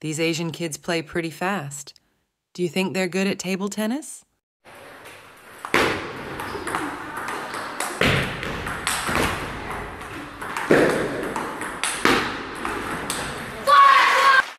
These Asian kids play pretty fast. Do you think they're good at table tennis?